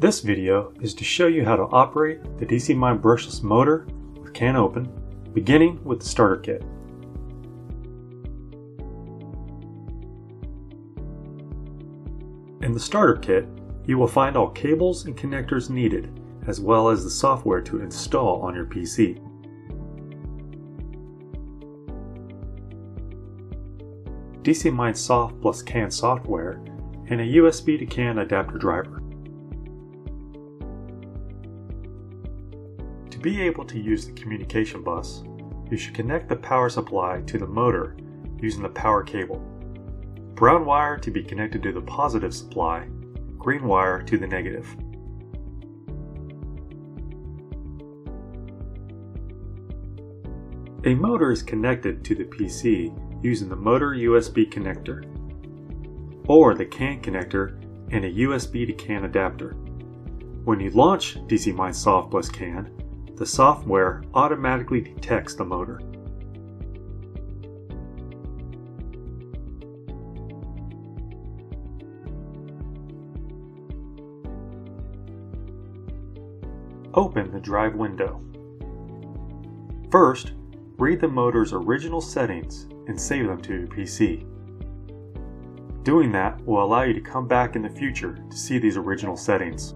This video is to show you how to operate the DCmind brushless motor with CANopen, beginning with the starter kit. In the starter kit, you will find all cables and connectors needed, as well as the software to install on your PC. DCmind Soft plus CAN software, and a USB to CAN adapter driver. To be able to use the communication bus, you should connect the power supply to the motor using the power cable. Brown wire to be connected to the positive supply, green wire to the negative. A motor is connected to the PC using the motor USB connector, or the CAN connector and a USB to CAN adapter. When you launch DCmind Soft plus CAN, the software automatically detects the motor. Open the drive window. First, read the motor's original settings and save them to your PC. Doing that will allow you to come back in the future to see these original settings.